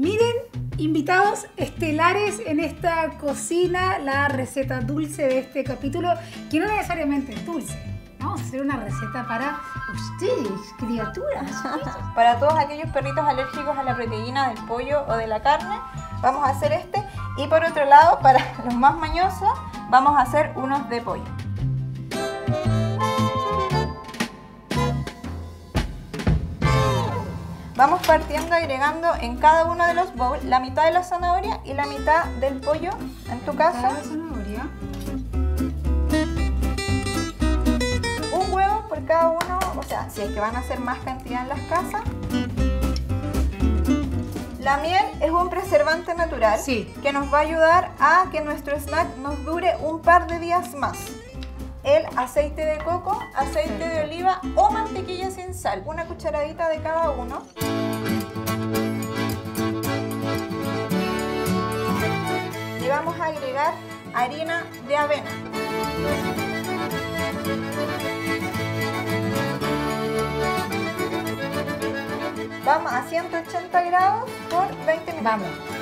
Miren, invitados estelares en esta cocina, la receta dulce de este capítulo, que no necesariamente es dulce. Vamos a hacer una receta para ustedes, criaturas. Para todos aquellos perritos alérgicos a la proteína del pollo o de la carne, vamos a hacer este. Y por otro lado, para los más mañosos, vamos a hacer unos de pollo. Vamos partiendo agregando en cada uno de los bowls la mitad de la zanahoria y la mitad del pollo, en tu caso. Cada zanahoria. Un huevo por cada uno, o sea, si es que van a hacer más cantidad en las casas. La miel es un preservante natural Sí. que nos va a ayudar a que nuestro snack nos dure un par de días más. El aceite de coco, aceite de oliva o mantequilla sin sal, una cucharadita de cada uno. Le vamos a agregar harina de avena. Vamos a 180 grados por 20 minutos.